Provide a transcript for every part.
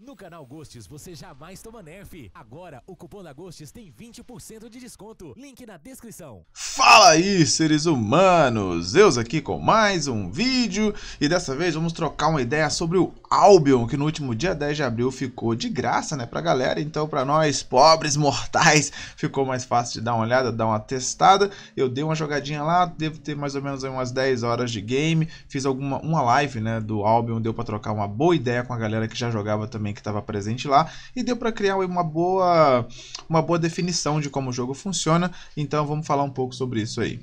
No canal Gostes você jamais toma nerf. Agora o cupom da Gostes tem 20% de desconto. Link na descrição. Fala aí, seres humanos! Zeus aqui com mais um vídeo e dessa vez vamos trocar uma ideia sobre o Albion, que no último dia 10 de abril ficou de graça, né, pra galera. Então, para nós pobres mortais, ficou mais fácil de dar uma olhada, dar uma testada. Eu dei uma jogadinha lá, devo ter mais ou menos umas 10 horas de game. Fiz alguma uma live, né, do Albion, deu para trocar uma boa ideia com a galera que já jogava também também que estava presente lá e deu para criar uma boa, uma boa definição de como o jogo funciona. Então vamos falar um pouco sobre isso aí.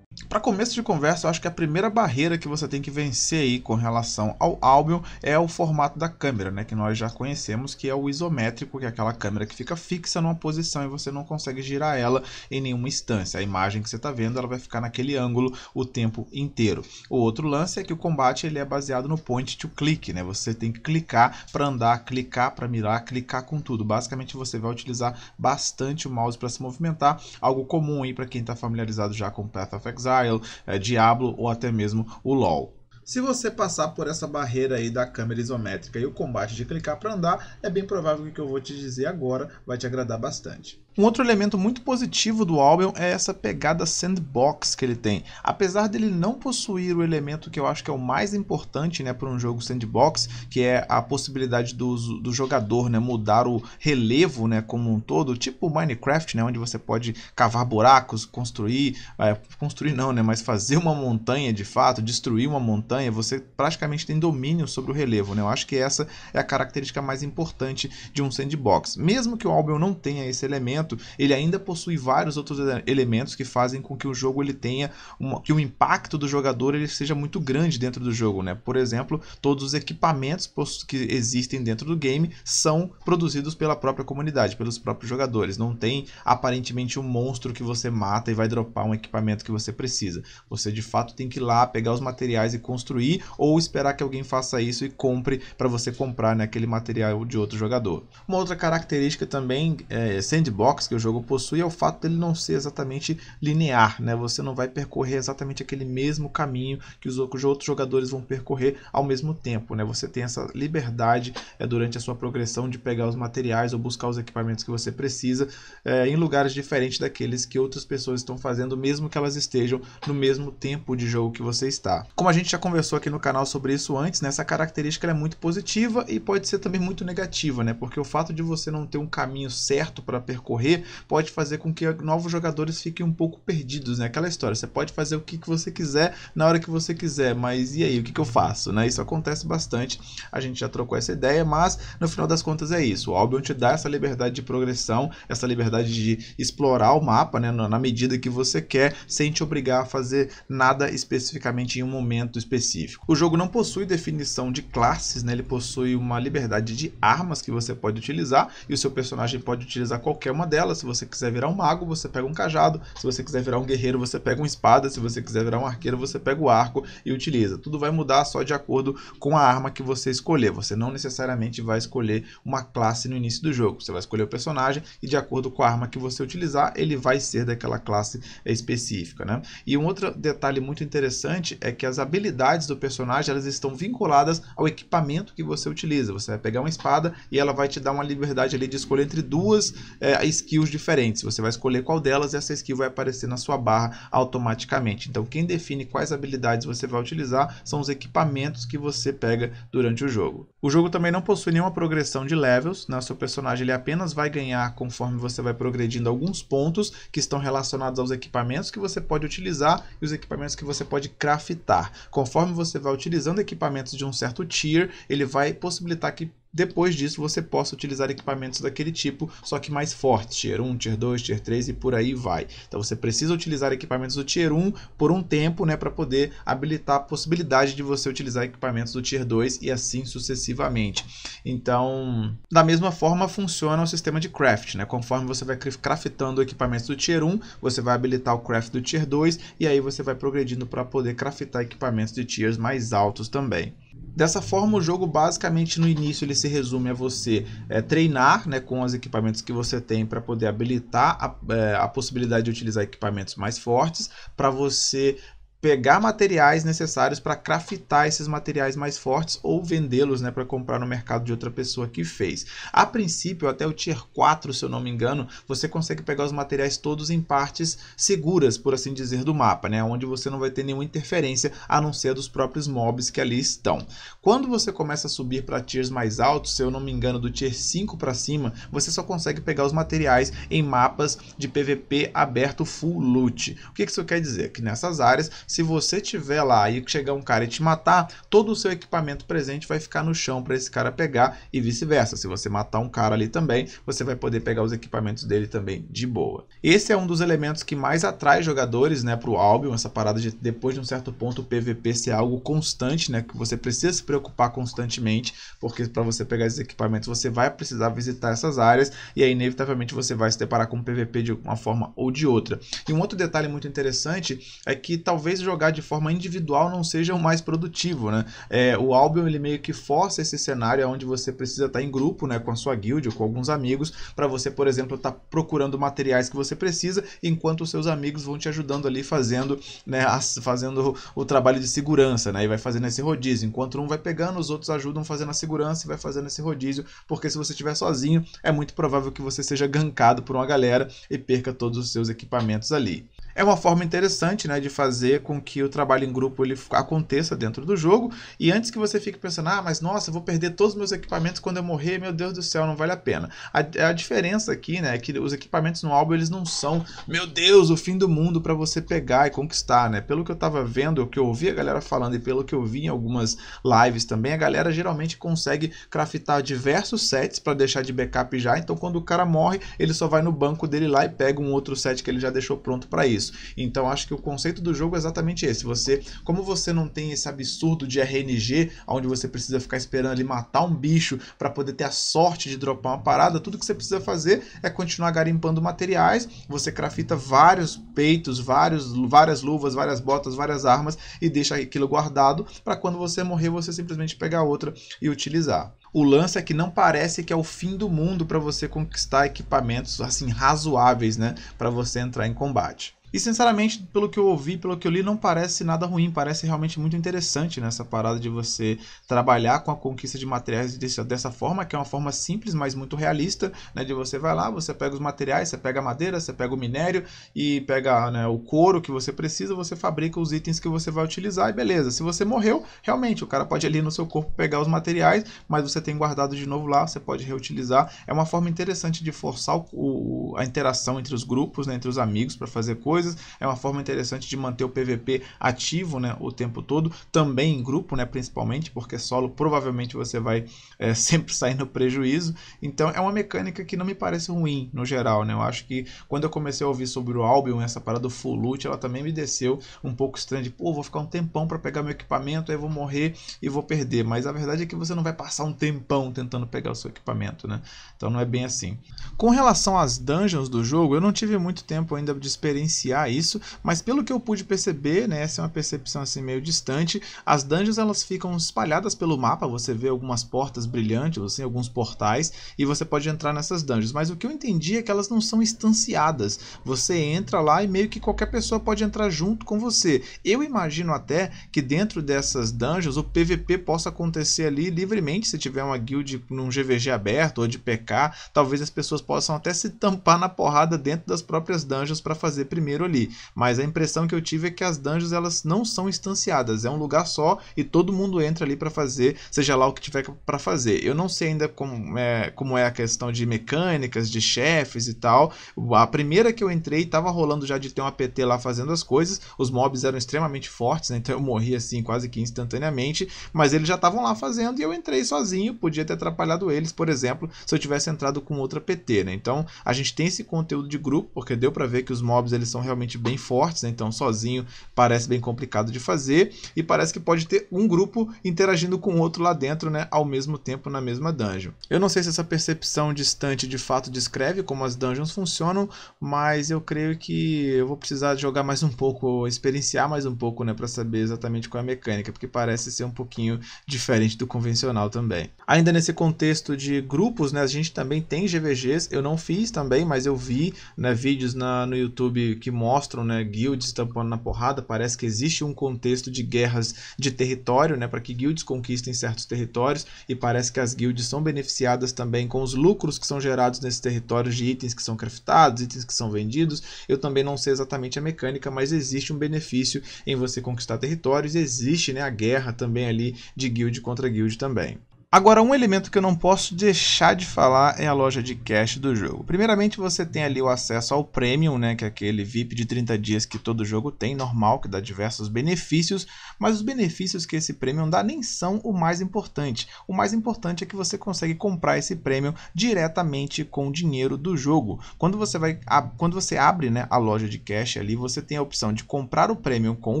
Para começo de conversa, eu acho que a primeira barreira que você tem que vencer aí com relação ao Albion é o formato da câmera, né, que nós já conhecemos, que é o isométrico, que é aquela câmera que fica fixa numa posição e você não consegue girar ela em nenhuma instância. A imagem que você está vendo, ela vai ficar naquele ângulo o tempo inteiro. O outro lance é que o combate ele é baseado no point to click, né? Você tem que clicar para andar, clicar para mirar, clicar com tudo. Basicamente você vai utilizar bastante o mouse para se movimentar, algo comum aí para quem está familiarizado já com Path of Exile é, Diablo ou até mesmo o LoL. Se você passar por essa barreira aí da câmera isométrica e o combate de clicar para andar, é bem provável que o que eu vou te dizer agora vai te agradar bastante. Um outro elemento muito positivo do Albion é essa pegada sandbox que ele tem. Apesar dele não possuir o elemento que eu acho que é o mais importante né, para um jogo sandbox, que é a possibilidade do, do jogador né, mudar o relevo né, como um todo, tipo Minecraft, né, onde você pode cavar buracos, construir, é, construir não, né, mas fazer uma montanha de fato, destruir uma montanha, você praticamente tem domínio sobre o relevo. Né? Eu acho que essa é a característica mais importante de um sandbox. Mesmo que o Albion não tenha esse elemento, ele ainda possui vários outros elementos que fazem com que o jogo ele tenha uma, que o impacto do jogador ele seja muito grande dentro do jogo, né? Por exemplo, todos os equipamentos que existem dentro do game são produzidos pela própria comunidade, pelos próprios jogadores. Não tem aparentemente um monstro que você mata e vai dropar um equipamento que você precisa. Você de fato tem que ir lá pegar os materiais e construir ou esperar que alguém faça isso e compre para você comprar né, aquele material de outro jogador. Uma outra característica também é sandbox que o jogo possui é o fato dele não ser exatamente linear, né? Você não vai percorrer exatamente aquele mesmo caminho que os outros jogadores vão percorrer ao mesmo tempo, né? Você tem essa liberdade é, durante a sua progressão de pegar os materiais ou buscar os equipamentos que você precisa é, em lugares diferentes daqueles que outras pessoas estão fazendo, mesmo que elas estejam no mesmo tempo de jogo que você está. Como a gente já conversou aqui no canal sobre isso antes, né? essa característica é muito positiva e pode ser também muito negativa, né? Porque o fato de você não ter um caminho certo para percorrer correr pode fazer com que novos jogadores fiquem um pouco perdidos, né? Aquela história, você pode fazer o que, que você quiser na hora que você quiser, mas e aí, o que, que eu faço? Né? Isso acontece bastante, a gente já trocou essa ideia, mas no final das contas é isso. O Albion te dá essa liberdade de progressão, essa liberdade de explorar o mapa, né? Na medida que você quer, sem te obrigar a fazer nada especificamente em um momento específico. O jogo não possui definição de classes, né? Ele possui uma liberdade de armas que você pode utilizar e o seu personagem pode utilizar qualquer uma delas. Se você quiser virar um mago, você pega um cajado. Se você quiser virar um guerreiro, você pega uma espada. Se você quiser virar um arqueiro, você pega o arco e utiliza. Tudo vai mudar só de acordo com a arma que você escolher. Você não necessariamente vai escolher uma classe no início do jogo. Você vai escolher o personagem e de acordo com a arma que você utilizar, ele vai ser daquela classe específica, né? E um outro detalhe muito interessante é que as habilidades do personagem elas estão vinculadas ao equipamento que você utiliza. Você vai pegar uma espada e ela vai te dar uma liberdade ali de escolher entre duas é, skills diferentes. Você vai escolher qual delas e essa skill vai aparecer na sua barra automaticamente. Então, quem define quais habilidades você vai utilizar são os equipamentos que você pega durante o jogo. O jogo também não possui nenhuma progressão de levels, né? seu personagem ele apenas vai ganhar conforme você vai progredindo alguns pontos que estão relacionados aos equipamentos que você pode utilizar e os equipamentos que você pode craftar. Conforme você vai utilizando equipamentos de um certo tier, ele vai possibilitar que depois disso, você possa utilizar equipamentos daquele tipo, só que mais fortes, Tier 1, Tier 2, Tier 3 e por aí vai. Então você precisa utilizar equipamentos do Tier 1 por um tempo, né, para poder habilitar a possibilidade de você utilizar equipamentos do Tier 2 e assim sucessivamente. Então, da mesma forma funciona o sistema de craft, né? Conforme você vai craftando equipamentos do Tier 1, você vai habilitar o craft do Tier 2 e aí você vai progredindo para poder craftar equipamentos de tiers mais altos também. Dessa forma, o jogo basicamente no início ele se resume a você é, treinar né, com os equipamentos que você tem para poder habilitar a, é, a possibilidade de utilizar equipamentos mais fortes, para você pegar materiais necessários para craftar esses materiais mais fortes ou vendê-los né, para comprar no mercado de outra pessoa que fez. A princípio, até o Tier 4, se eu não me engano, você consegue pegar os materiais todos em partes seguras, por assim dizer, do mapa, né, onde você não vai ter nenhuma interferência a não ser dos próprios mobs que ali estão. Quando você começa a subir para tiers mais altos, se eu não me engano, do Tier 5 para cima, você só consegue pegar os materiais em mapas de PVP aberto full loot. O que isso quer dizer? Que nessas áreas se você tiver lá e chegar um cara e te matar, todo o seu equipamento presente vai ficar no chão para esse cara pegar e vice-versa. Se você matar um cara ali também, você vai poder pegar os equipamentos dele também de boa. Esse é um dos elementos que mais atrai jogadores, né, o Albion, essa parada de depois de um certo ponto o PVP ser algo constante, né, que você precisa se preocupar constantemente, porque para você pegar esses equipamentos você vai precisar visitar essas áreas e aí inevitavelmente você vai se deparar com um PVP de uma forma ou de outra. E um outro detalhe muito interessante é que talvez jogar de forma individual não seja o mais produtivo, né? É, o Albion ele meio que força esse cenário onde você precisa estar em grupo, né, com a sua guild ou com alguns amigos, para você, por exemplo, estar tá procurando materiais que você precisa, enquanto os seus amigos vão te ajudando ali fazendo, né, fazendo o trabalho de segurança, né? E vai fazendo esse rodízio. Enquanto um vai pegando, os outros ajudam fazendo a segurança e vai fazendo esse rodízio, porque se você estiver sozinho, é muito provável que você seja gankado por uma galera e perca todos os seus equipamentos ali. É uma forma interessante né, de fazer com que o trabalho em grupo ele aconteça dentro do jogo. E antes que você fique pensando, ah, mas nossa, vou perder todos os meus equipamentos quando eu morrer, meu Deus do céu, não vale a pena. A, a diferença aqui né, é que os equipamentos no álbum eles não são, meu Deus, o fim do mundo para você pegar e conquistar. Né? Pelo que eu estava vendo, o que eu ouvi a galera falando e pelo que eu vi em algumas lives também, a galera geralmente consegue craftar diversos sets para deixar de backup já. Então quando o cara morre, ele só vai no banco dele lá e pega um outro set que ele já deixou pronto para isso isso. Então acho que o conceito do jogo é exatamente esse. Você, como você não tem esse absurdo de RNG, onde você precisa ficar esperando ali matar um bicho para poder ter a sorte de dropar uma parada, tudo que você precisa fazer é continuar garimpando materiais. Você crafta vários peitos, vários, várias luvas, várias botas, várias armas e deixa aquilo guardado para quando você morrer você simplesmente pegar outra e utilizar. O lance é que não parece que é o fim do mundo para você conquistar equipamentos assim razoáveis, né, para você entrar em combate. E sinceramente, pelo que eu ouvi, pelo que eu li, não parece nada ruim, parece realmente muito interessante nessa parada de você trabalhar com a conquista de materiais desse, dessa forma, que é uma forma simples, mas muito realista, né? De você vai lá, você pega os materiais, você pega a madeira, você pega o minério e pega né, o couro que você precisa, você fabrica os itens que você vai utilizar e beleza. Se você morreu, realmente o cara pode ali no seu corpo pegar os materiais, mas você tem guardado de novo lá, você pode reutilizar. É uma forma interessante de forçar o, o, a interação entre os grupos, né, entre os amigos para fazer coisas. É uma forma interessante de manter o PVP ativo né, o tempo todo, também em grupo, né, principalmente, porque solo provavelmente você vai é, sempre sair no prejuízo. Então é uma mecânica que não me parece ruim no geral. Né? Eu acho que quando eu comecei a ouvir sobre o Albion, essa parada do full loot, ela também me desceu um pouco estranho de, pô, vou ficar um tempão para pegar meu equipamento, aí vou morrer e vou perder. Mas a verdade é que você não vai passar um tempão tentando pegar o seu equipamento, né? Então não é bem assim. Com relação às dungeons do jogo, eu não tive muito tempo ainda de experienciar isso, mas pelo que eu pude perceber, né, essa é uma percepção assim meio distante, as dungeons elas ficam espalhadas pelo mapa, você vê algumas portas brilhantes, assim, alguns portais, e você pode entrar nessas dungeons, mas o que eu entendi é que elas não são instanciadas, você entra lá e meio que qualquer pessoa pode entrar junto com você. Eu imagino até que dentro dessas dungeons o PVP possa acontecer ali livremente, se tiver uma guild num GVG aberto ou de PK, talvez as pessoas possam até se tampar na porrada dentro das próprias dungeons para fazer primeiro ali. Mas a impressão que eu tive é que as dungeons elas não são instanciadas, é um lugar só e todo mundo entra ali para fazer, seja lá o que tiver para fazer. Eu não sei ainda como é, como é a questão de mecânicas, de chefes e tal. A primeira que eu entrei estava rolando já de ter um APT lá fazendo as coisas, os mobs eram extremamente fortes, né? então eu morri assim quase que instantaneamente, mas eles já estavam lá fazendo e eu entrei podia ter atrapalhado eles, por exemplo, se eu tivesse entrado com outra PT, né? Então a gente tem esse conteúdo de grupo, porque deu para ver que os mobs eles são realmente bem fortes, né? então sozinho parece bem complicado de fazer e parece que pode ter um grupo interagindo com o outro lá dentro, né, ao mesmo tempo na mesma dungeon. Eu não sei se essa percepção distante de fato descreve como as dungeons funcionam, mas eu creio que eu vou precisar jogar mais um pouco, experienciar mais um pouco, né, para saber exatamente qual é a mecânica, porque parece ser um pouquinho diferente do convencional também. Ainda nesse contexto de grupos, né, a gente também tem GVGs, eu não fiz também, mas eu vi, né, vídeos na, no YouTube que mostram, né, guilds estampando na porrada, parece que existe um contexto de guerras de território, né, para que guilds conquistem certos territórios e parece que as guilds são beneficiadas também com os lucros que são gerados nesses territórios de itens que são craftados, itens que são vendidos. Eu também não sei exatamente a mecânica, mas existe um benefício em você conquistar territórios, existe, né, a guerra também ali de guild contra guild também. Agora, um elemento que eu não posso deixar de falar é a loja de cash do jogo. Primeiramente, você tem ali o acesso ao Premium, né, que é aquele VIP de 30 dias que todo jogo tem, normal, que dá diversos benefícios, mas os benefícios que esse Premium dá nem são o mais importante. O mais importante é que você consegue comprar esse Premium diretamente com o dinheiro do jogo. Quando você, vai, quando você abre né, a loja de cash ali, você tem a opção de comprar o Premium com o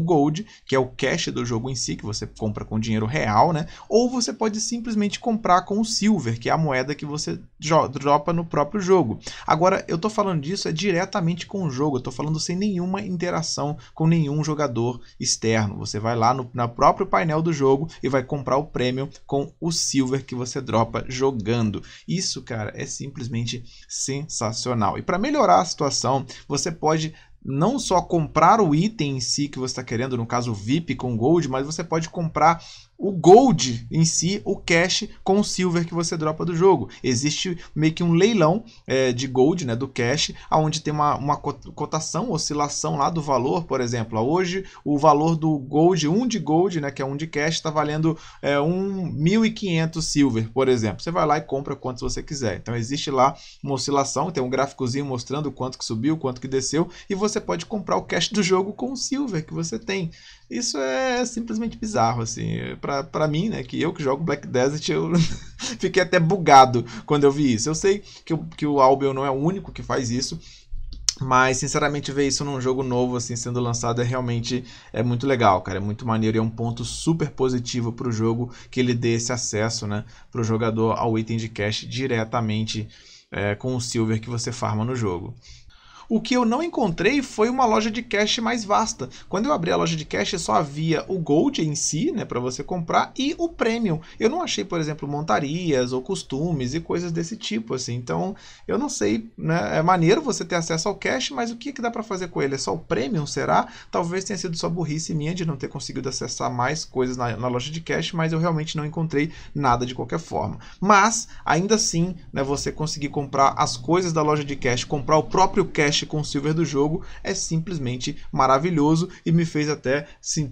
Gold, que é o cash do jogo em si, que você compra com dinheiro real, né, ou você pode simplesmente simplesmente comprar com o Silver, que é a moeda que você dropa no próprio jogo. Agora, eu estou falando disso é diretamente com o jogo, eu estou falando sem nenhuma interação com nenhum jogador externo. Você vai lá no, no próprio painel do jogo e vai comprar o Premium com o Silver que você dropa jogando. Isso, cara, é simplesmente sensacional. E para melhorar a situação, você pode não só comprar o item em si que você está querendo, no caso VIP com Gold, mas você pode comprar o gold em si, o cash com o silver que você dropa do jogo. Existe meio que um leilão é, de gold, né, do cash, onde tem uma, uma cotação, oscilação lá do valor, por exemplo. Hoje o valor do gold, um de gold, né, que é um de cash, está valendo é, um 1.500 silver, por exemplo. Você vai lá e compra quantos você quiser. Então existe lá uma oscilação, tem um gráficozinho mostrando quanto que subiu, quanto que desceu, e você pode comprar o cash do jogo com o silver que você tem. Isso é simplesmente bizarro, assim. para mim, né, que eu que jogo Black Desert, eu fiquei até bugado quando eu vi isso. Eu sei que, que o Albion não é o único que faz isso, mas, sinceramente, ver isso num jogo novo, assim, sendo lançado, é realmente é muito legal, cara. É muito maneiro e é um ponto super positivo para o jogo que ele dê esse acesso, né, para o jogador ao item de cash diretamente é, com o Silver que você farma no jogo. O que eu não encontrei foi uma loja de cash mais vasta. Quando eu abri a loja de cash, só havia o Gold em si, né, para você comprar, e o Premium. Eu não achei, por exemplo, montarias ou costumes e coisas desse tipo, assim. Então, eu não sei, né? É maneiro você ter acesso ao cash, mas o que, que dá para fazer com ele? É só o Premium, será? Talvez tenha sido só burrice minha de não ter conseguido acessar mais coisas na, na loja de cash, mas eu realmente não encontrei nada de qualquer forma. Mas, ainda assim, né, você conseguir comprar as coisas da loja de cash, comprar o próprio cash com o Silver do jogo é simplesmente maravilhoso e me fez até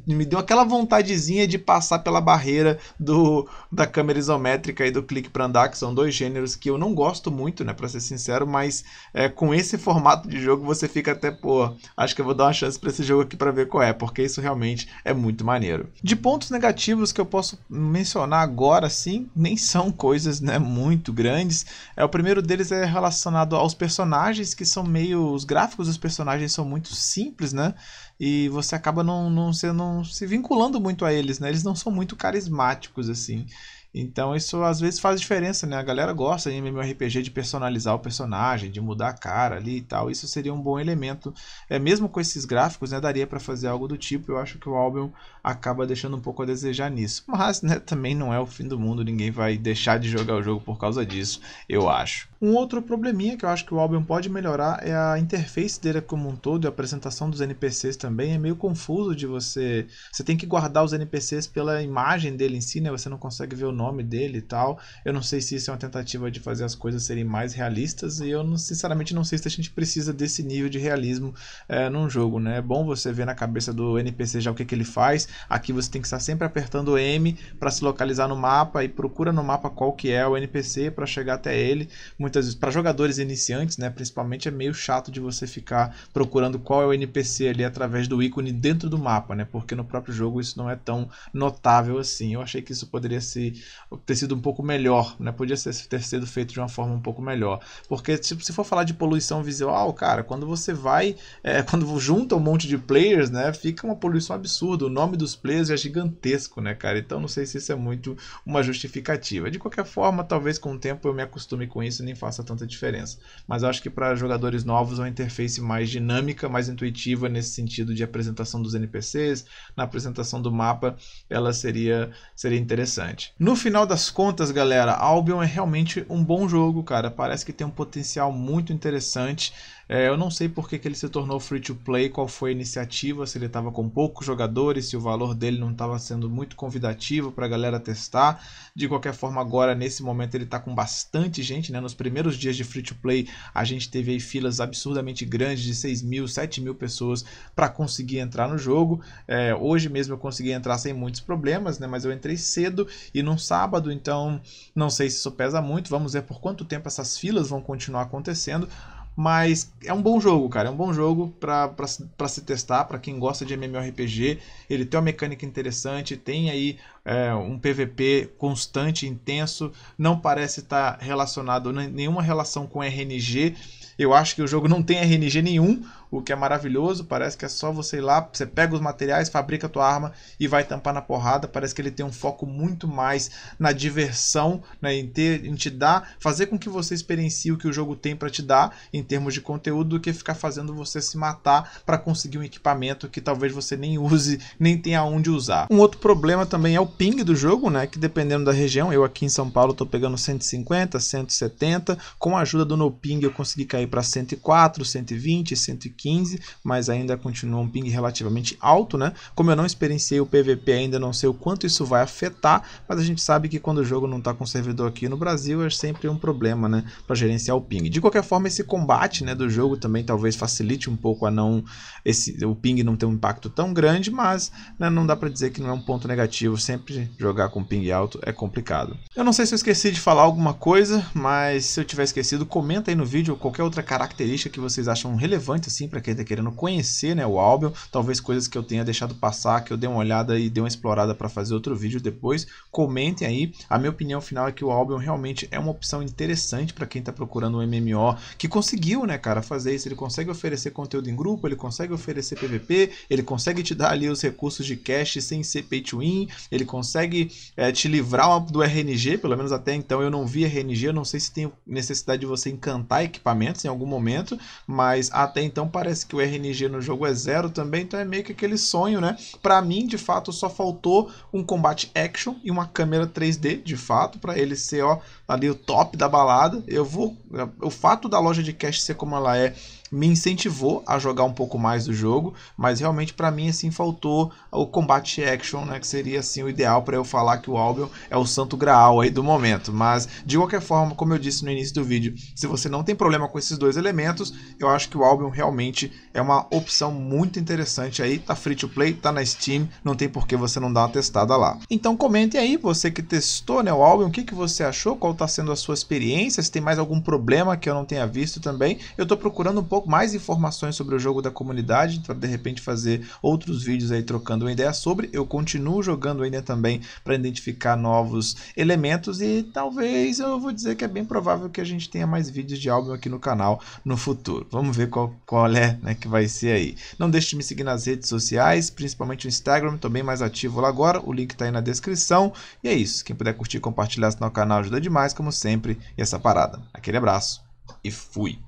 me deu aquela vontadezinha de passar pela barreira do da câmera isométrica e do clique para andar, que são dois gêneros que eu não gosto muito, né, para ser sincero, mas é, com esse formato de jogo você fica até, pô, acho que eu vou dar uma chance para esse jogo aqui para ver qual é, porque isso realmente é muito maneiro. De pontos negativos que eu posso mencionar agora, sim, nem são coisas, né, muito grandes. É o primeiro deles é relacionado aos personagens que são meio os gráficos dos personagens são muito simples, né? E você acaba não, não, se, não se vinculando muito a eles, né? Eles não são muito carismáticos, assim. Então isso às vezes faz diferença, né? A galera gosta em MMORPG de personalizar o personagem, de mudar a cara ali e tal. Isso seria um bom elemento. É mesmo com esses gráficos, né? Daria para fazer algo do tipo. Eu acho que o Albion acaba deixando um pouco a desejar nisso. Mas, né? Também não é o fim do mundo. Ninguém vai deixar de jogar o jogo por causa disso. Eu acho. Um outro probleminha que eu acho que o Albion pode melhorar é a interface dele como um todo e a apresentação dos NPCs também. É meio confuso de você. Você tem que guardar os NPCs pela imagem dele em si, né? Você não consegue ver o nome dele e tal. Eu não sei se isso é uma tentativa de fazer as coisas serem mais realistas e eu sinceramente não sei se a gente precisa desse nível de realismo é, num jogo, né? É bom você ver na cabeça do NPC já o que, que ele faz. Aqui você tem que estar sempre apertando M para se localizar no mapa e procura no mapa qual que é o NPC para chegar até ele. Muitas vezes para jogadores iniciantes, né, principalmente é meio chato de você ficar procurando qual é o NPC ali através do ícone dentro do mapa, né? Porque no próprio jogo isso não é tão notável assim. Eu achei que isso poderia se ter sido um pouco melhor, né? Podia ter sido feito de uma forma um pouco melhor. Porque tipo, se for falar de poluição visual, cara, quando você vai, é, quando junta um monte de players, né? Fica uma poluição absurda. O nome dos players é gigantesco, né, cara? Então não sei se isso é muito uma justificativa. De qualquer forma, talvez com o tempo eu me acostume com isso e nem faça tanta diferença. Mas eu acho que para jogadores novos, uma interface mais dinâmica, mais intuitiva nesse sentido de apresentação dos NPCs, na apresentação do mapa, ela seria, seria interessante. No final das contas, galera, Albion é realmente um bom jogo, cara. Parece que tem um potencial muito interessante. É, eu não sei por que, que ele se tornou free to play, qual foi a iniciativa, se ele estava com poucos jogadores, se o valor dele não estava sendo muito convidativo para a galera testar. De qualquer forma, agora nesse momento ele está com bastante gente, né? Nos primeiros dias de free to play, a gente teve filas absurdamente grandes de 6 mil, 7 mil pessoas para conseguir entrar no jogo. É, hoje mesmo eu consegui entrar sem muitos problemas, né? Mas eu entrei cedo e num sábado, então não sei se isso pesa muito. Vamos ver por quanto tempo essas filas vão continuar acontecendo. Mas é um bom jogo, cara. É um bom jogo para se testar, para quem gosta de MMORPG. Ele tem uma mecânica interessante, tem aí é, um PVP constante, intenso. Não parece estar relacionado, nenhuma relação com RNG. Eu acho que o jogo não tem RNG nenhum, o que é maravilhoso. Parece que é só você ir lá, você pega os materiais, fabrica a tua arma e vai tampar na porrada. Parece que ele tem um foco muito mais na diversão, né, em, ter, em te dar, fazer com que você experiencie o que o jogo tem para te dar em termos de conteúdo, do que ficar fazendo você se matar para conseguir um equipamento que talvez você nem use, nem tenha onde usar. Um outro problema também é o ping do jogo, né, que dependendo da região, eu aqui em São Paulo estou pegando 150, 170, com a ajuda do no ping eu consegui cair para 104, 120, 115 15, mas ainda continua um ping relativamente alto, né? Como eu não experienciei o PVP ainda, não sei o quanto isso vai afetar, mas a gente sabe que quando o jogo não está com servidor aqui no Brasil é sempre um problema, né? Para gerenciar o ping. De qualquer forma, esse combate, né, do jogo também talvez facilite um pouco a não esse o ping não ter um impacto tão grande, mas né, não dá para dizer que não é um ponto negativo. Sempre jogar com ping alto é complicado. Eu não sei se eu esqueci de falar alguma coisa, mas se eu tiver esquecido, comenta aí no vídeo qualquer outra característica que vocês acham relevante assim para quem está querendo conhecer né, o álbum, talvez coisas que eu tenha deixado passar, que eu dei uma olhada e dei uma explorada para fazer outro vídeo depois, comentem aí. A minha opinião final é que o álbum realmente é uma opção interessante para quem está procurando um MMO, que conseguiu, né, cara, fazer isso. Ele consegue oferecer conteúdo em grupo, ele consegue oferecer PVP, ele consegue te dar ali os recursos de cash sem ser pay to win, ele consegue é, te livrar do RNG, pelo menos até então eu não vi RNG, eu não sei se tem necessidade de você encantar equipamentos em algum momento, mas até então parece que o RNG no jogo é zero também, então é meio que aquele sonho, né? Para mim, de fato, só faltou um combate action e uma câmera 3D, de fato, para ele ser ó, ali o top da balada. Eu vou, o fato da loja de cash ser como ela é me incentivou a jogar um pouco mais do jogo, mas realmente para mim assim faltou o combate action, né, que seria assim o ideal para eu falar que o Albion é o santo graal aí do momento. Mas de qualquer forma, como eu disse no início do vídeo, se você não tem problema com esses dois elementos, eu acho que o Albion realmente é uma opção muito interessante aí, tá free to play, tá na Steam, não tem por que você não dar uma testada lá. Então comente aí, você que testou, né, o Albion, o que que você achou, qual tá sendo a sua experiência, se tem mais algum problema que eu não tenha visto também. Eu tô procurando um pouco pouco mais informações sobre o jogo da comunidade, para de repente fazer outros vídeos aí trocando uma ideia sobre. Eu continuo jogando ainda também para identificar novos elementos e talvez eu vou dizer que é bem provável que a gente tenha mais vídeos de álbum aqui no canal no futuro. Vamos ver qual, qual é né, que vai ser aí. Não deixe de me seguir nas redes sociais, principalmente o Instagram, estou bem mais ativo lá agora, o link está aí na descrição. E é isso, quem puder curtir e compartilhar no canal ajuda demais, como sempre, e essa parada. Aquele abraço e fui!